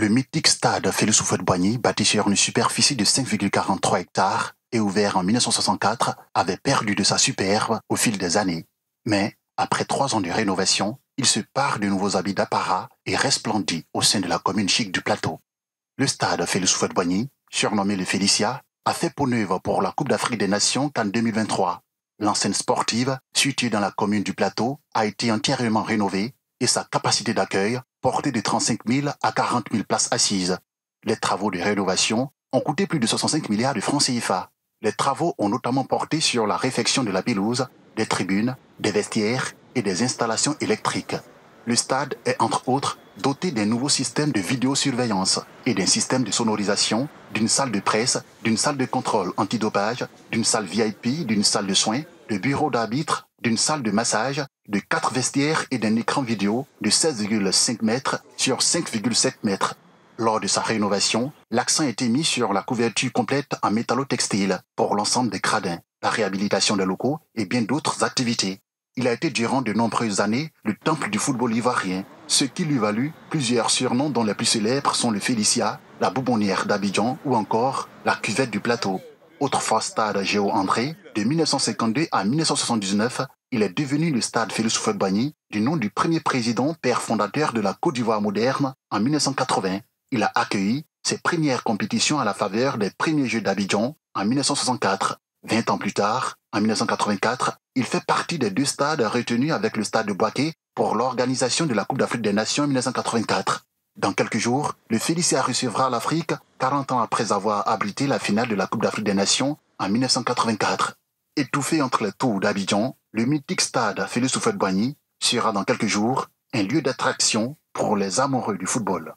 Le mythique stade Félix Houphouët-Boigny, bâti sur une superficie de 5,43 hectares et ouvert en 1964, avait perdu de sa superbe au fil des années. Mais, après trois ans de rénovation, il se pare de nouveaux habits d'apparat et resplendit au sein de la commune chic du plateau. Le stade Félix Houphouët-Boigny, surnommé le Félicia, a fait peau neuve pour la Coupe d'Afrique des Nations qu'en 2023. L'enceinte sportive, située dans la commune du plateau, a été entièrement rénovée et sa capacité d'accueil portée de 35 000 à 40 000 places assises. Les travaux de rénovation ont coûté plus de 65 milliards de francs CFA. Les travaux ont notamment porté sur la réfection de la pelouse, des tribunes, des vestiaires et des installations électriques. Le stade est entre autres doté d'un nouveau système de vidéosurveillance et d'un système de sonorisation, d'une salle de presse, d'une salle de contrôle antidopage, d'une salle VIP, d'une salle de soins, de bureau d'arbitre, d'une salle de massage, de quatre vestiaires et d'un écran vidéo de 16,5 mètres sur 5,7 mètres. Lors de sa rénovation, l'accent a été mis sur la couverture complète en métallotextile pour l'ensemble des gradins, la réhabilitation des locaux et bien d'autres activités. Il a été durant de nombreuses années le temple du football ivoirien, ce qui lui valut plusieurs surnoms dont les plus célèbres sont le Félicia, la Boubonnière d'Abidjan ou encore la Cuvette du Plateau. Autrefois stade Géo André, de 1952 à 1979, il est devenu le stade Félix Houphouët-Boigny du nom du premier président père fondateur de la Côte d'Ivoire moderne en 1980. Il a accueilli ses premières compétitions à la faveur des premiers Jeux d'Abidjan en 1964. Vingt ans plus tard, en 1984, il fait partie des deux stades retenus avec le stade de Boaké pour l'organisation de la Coupe d'Afrique des Nations en 1984. Dans quelques jours, le Félicia recevra l'Afrique 40 ans après avoir abrité la finale de la Coupe d'Afrique des Nations en 1984. Étouffé entre les tours d'Abidjan, le mythique stade Félix Houphouët-Boigny sera dans quelques jours un lieu d'attraction pour les amoureux du football.